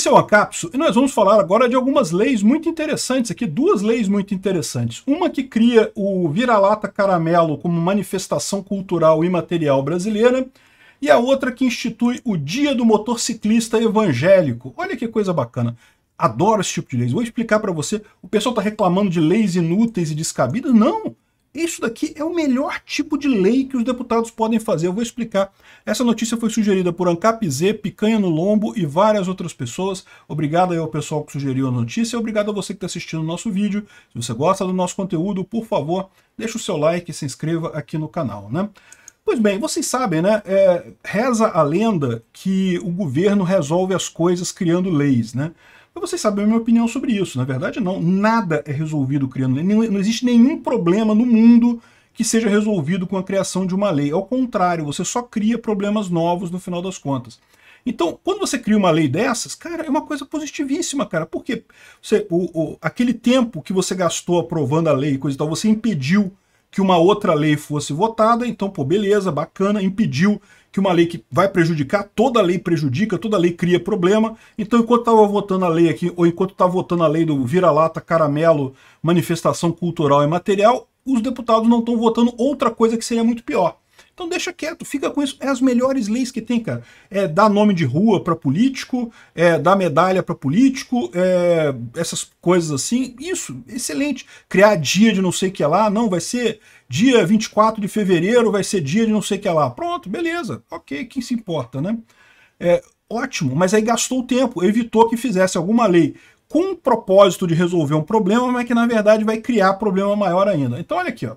Esse é o Acapso e nós vamos falar agora de algumas leis muito interessantes aqui, duas leis muito interessantes. Uma que cria o vira-lata caramelo como manifestação cultural e material brasileira e a outra que institui o Dia do Motociclista Evangélico. Olha que coisa bacana. Adoro esse tipo de leis. Vou explicar para você. O pessoal está reclamando de leis inúteis e descabidas? Não! Isso daqui é o melhor tipo de lei que os deputados podem fazer. Eu vou explicar. Essa notícia foi sugerida por Ancap Z, Picanha no Lombo e várias outras pessoas. Obrigado aí ao pessoal que sugeriu a notícia. Obrigado a você que está assistindo o nosso vídeo. Se você gosta do nosso conteúdo, por favor, deixa o seu like e se inscreva aqui no canal. Né? Pois bem, vocês sabem, né? É, reza a lenda que o governo resolve as coisas criando leis, né? Mas vocês sabem a minha opinião sobre isso. Na verdade, não. Nada é resolvido criando lei. Não existe nenhum problema no mundo que seja resolvido com a criação de uma lei. Ao contrário, você só cria problemas novos no final das contas. Então, quando você cria uma lei dessas, cara, é uma coisa positivíssima, cara. Porque você, o, o, aquele tempo que você gastou aprovando a lei e coisa e tal, você impediu que uma outra lei fosse votada, então, pô, beleza, bacana, impediu que uma lei que vai prejudicar, toda lei prejudica, toda lei cria problema. Então, enquanto estava votando a lei aqui, ou enquanto estava votando a lei do vira-lata, caramelo, manifestação cultural e material, os deputados não estão votando outra coisa que seria muito pior. Então deixa quieto, fica com isso. É as melhores leis que tem, cara. É dar nome de rua para político, é dar medalha para político, é, essas coisas assim. Isso, excelente. Criar dia de não sei o que lá, não, vai ser dia 24 de fevereiro, vai ser dia de não sei o que lá. Pronto, beleza. Ok, quem se importa, né? É, ótimo, mas aí gastou tempo, evitou que fizesse alguma lei com o propósito de resolver um problema, mas que na verdade vai criar problema maior ainda. Então olha aqui, ó.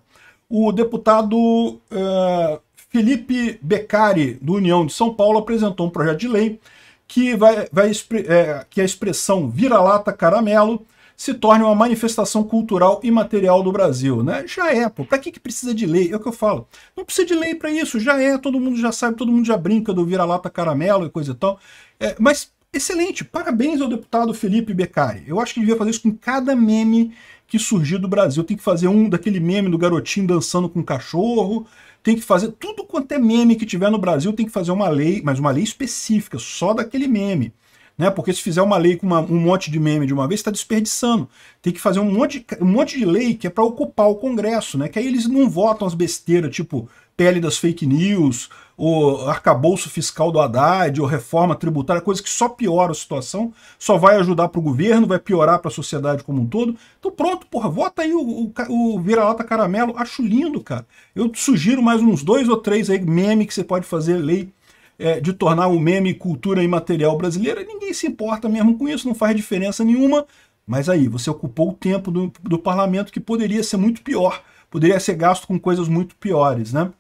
o deputado uh, Felipe Beccari, do União de São Paulo, apresentou um projeto de lei que, vai, vai é, que a expressão vira-lata caramelo se torne uma manifestação cultural e material do Brasil. Né? Já é, pô. Pra que, que precisa de lei? É o que eu falo. Não precisa de lei para isso, já é, todo mundo já sabe, todo mundo já brinca do vira-lata caramelo e coisa e tal. É, mas, excelente, parabéns ao deputado Felipe Beccari. Eu acho que devia fazer isso com cada meme que surgir do Brasil. Tem que fazer um daquele meme do garotinho dançando com um cachorro, tem que fazer tudo quanto é meme que tiver no Brasil, tem que fazer uma lei, mas uma lei específica, só daquele meme. Né? Porque se fizer uma lei com uma, um monte de meme de uma vez, está desperdiçando. Tem que fazer um monte, um monte de lei que é para ocupar o Congresso, né? Que aí eles não votam as besteiras, tipo pele das fake news, o arcabouço fiscal do Haddad, ou reforma tributária, coisa que só piora a situação, só vai ajudar para o governo, vai piorar para a sociedade como um todo. Então pronto, porra, vota aí o, o, o vira-lata caramelo, acho lindo, cara. Eu sugiro mais uns dois ou três aí meme que você pode fazer lei é, de tornar o meme cultura imaterial brasileira, ninguém se importa mesmo com isso, não faz diferença nenhuma, mas aí, você ocupou o tempo do, do parlamento que poderia ser muito pior, poderia ser gasto com coisas muito piores, né?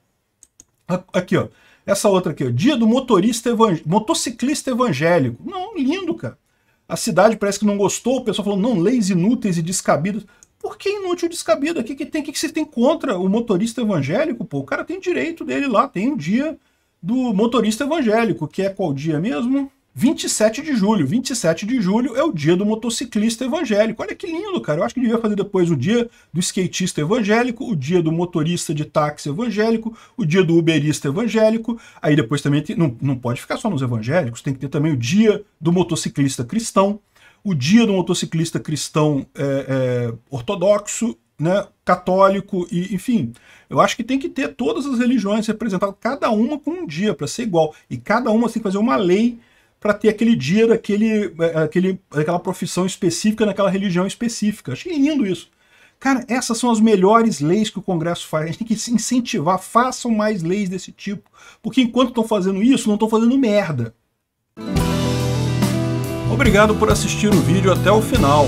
Aqui, ó. Essa outra aqui, ó. Dia do motorista evang... motociclista evangélico. Não, lindo, cara. A cidade parece que não gostou, o pessoal falou, não, leis inúteis e descabidas. Por que inútil e descabido? O que, que, tem, que, que você tem contra o motorista evangélico? Pô, o cara tem direito dele lá, tem um dia do motorista evangélico, que é qual dia mesmo? 27 de julho. 27 de julho é o dia do motociclista evangélico. Olha que lindo, cara. Eu acho que devia fazer depois o dia do skatista evangélico, o dia do motorista de táxi evangélico, o dia do uberista evangélico. Aí depois também tem, não, não pode ficar só nos evangélicos, tem que ter também o dia do motociclista cristão, o dia do motociclista cristão é, é, ortodoxo, né, católico, e enfim. Eu acho que tem que ter todas as religiões representadas, cada uma com um dia, para ser igual. E cada uma tem que fazer uma lei para ter aquele dia daquele, é, aquele, daquela profissão específica, naquela religião específica. Achei lindo isso. Cara, essas são as melhores leis que o Congresso faz. A gente tem que incentivar, façam mais leis desse tipo. Porque enquanto estão fazendo isso, não estão fazendo merda. Obrigado por assistir o vídeo até o final.